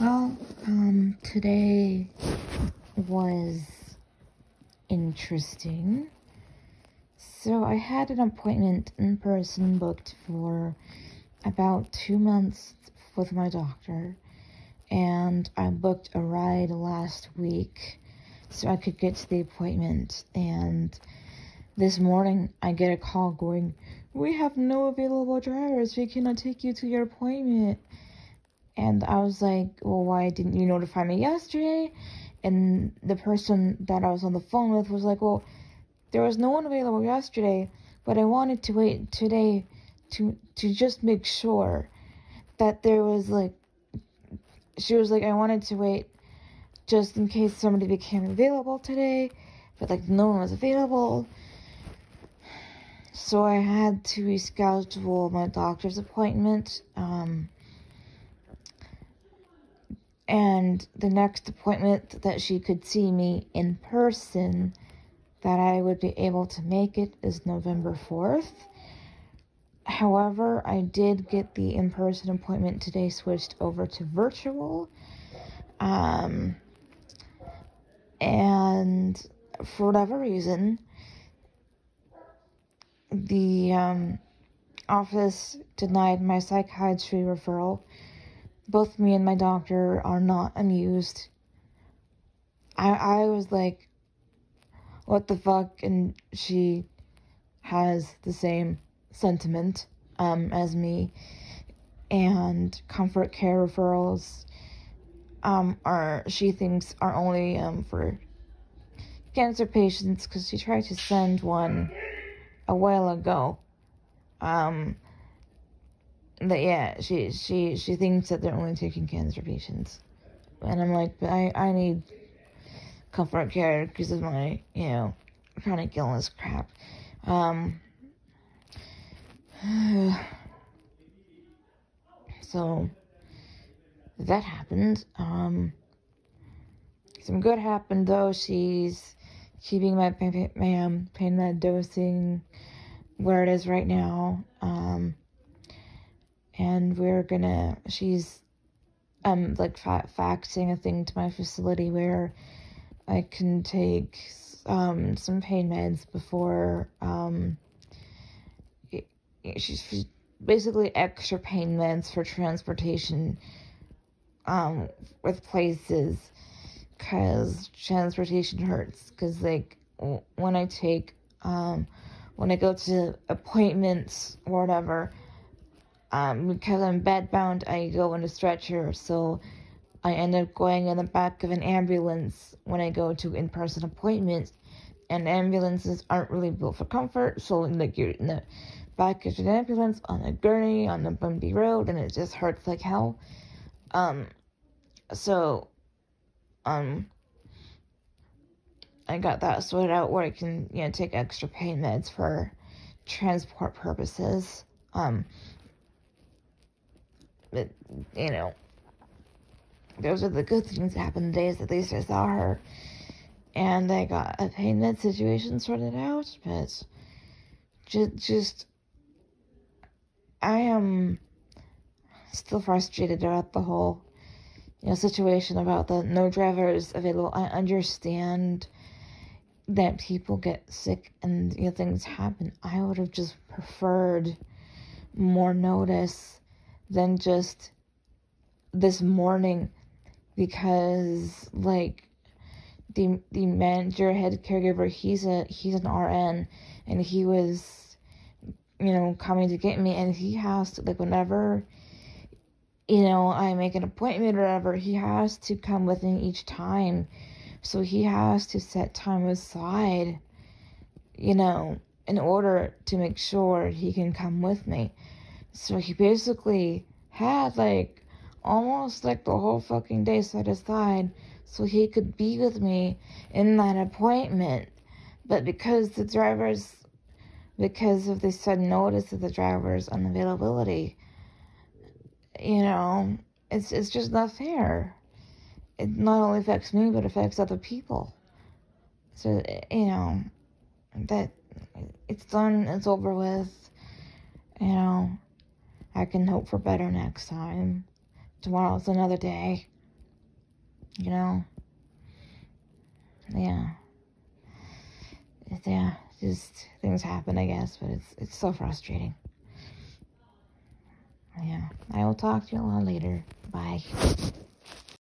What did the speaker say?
Well, um, today was interesting. So I had an appointment in person booked for about two months with my doctor, and I booked a ride last week so I could get to the appointment. And this morning I get a call going, We have no available drivers. We cannot take you to your appointment. And I was like, well, why didn't you notify me yesterday? And the person that I was on the phone with was like, well, there was no one available yesterday, but I wanted to wait today to to just make sure that there was like she was like I wanted to wait just in case somebody became available today, but like no one was available. So I had to reschedule my doctor's appointment. Um, and the next appointment that she could see me in person that I would be able to make it is November 4th. However, I did get the in person appointment today switched over to virtual. Um, and for whatever reason, the um, office denied my psychiatry referral both me and my doctor are not amused. I I was like, what the fuck? And she has the same sentiment um as me. And comfort care referrals um are she thinks are only um for cancer patients because she tried to send one a while ago. Um that yeah, she she she thinks that they're only taking cancer patients, and I'm like, but I I need comfort care because of my you know chronic illness crap. Um. so that happened. Um. Some good happened though. She's keeping my pain, my pain med dosing where it is right now. Um and we're gonna she's um like fa- faxing a thing to my facility where I can take um some pain meds before um she's basically extra pain meds for transportation um with places. Because transportation hurts. Because like when I take um when I go to appointments or whatever um, because I'm bedbound, I go in a stretcher, so I end up going in the back of an ambulance when I go to in person appointments. And ambulances aren't really built for comfort, so like you're in the back of an ambulance on a gurney on a bumpy road, and it just hurts like hell. Um, so, um, I got that sorted out where I can, you know, take extra pain meds for transport purposes. Um, but, you know, those are the good things that happened the days at least I saw her. And I got a pain med situation sorted out, but just, just, I am still frustrated about the whole, you know, situation about the no drivers available. I understand that people get sick and you know things happen. I would have just preferred more notice than just this morning because like the the manager head caregiver he's a he's an RN and he was you know coming to get me and he has to like whenever you know I make an appointment or whatever he has to come with me each time. So he has to set time aside you know in order to make sure he can come with me so he basically had like almost like the whole fucking day set aside so he could be with me in that appointment. But because the drivers, because of the sudden notice of the driver's unavailability, you know, it's it's just not fair. It not only affects me, but affects other people. So you know, that it's done. It's over with. You know, I can hope for better next time. Tomorrow's another day. You know? Yeah. Yeah, just things happen, I guess, but it's it's so frustrating. Yeah, I will talk to you a lot later. Bye.